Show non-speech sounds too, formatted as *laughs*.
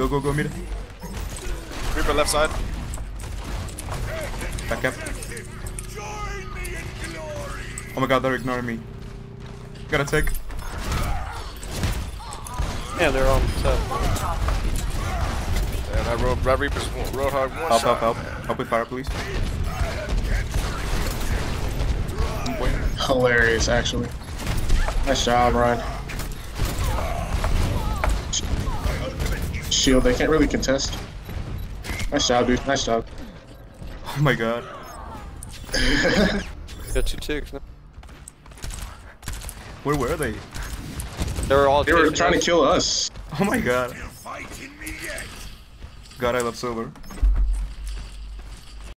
Go, go, go, mid. Reaper left side. Back up. Oh my god, they're ignoring me. Gotta take. Yeah, they're on top. And that road, that Reaper's one- Roadhog one Help, shot. help, help. Help with fire, please. Hilarious, actually. Nice job, Ryan. Shield, they can't really contest. Nice job, dude. Nice job. Oh my god. *laughs* Got two ticks. No? Where were they? They were all They were trying to kill us. Oh my god. God, I love silver.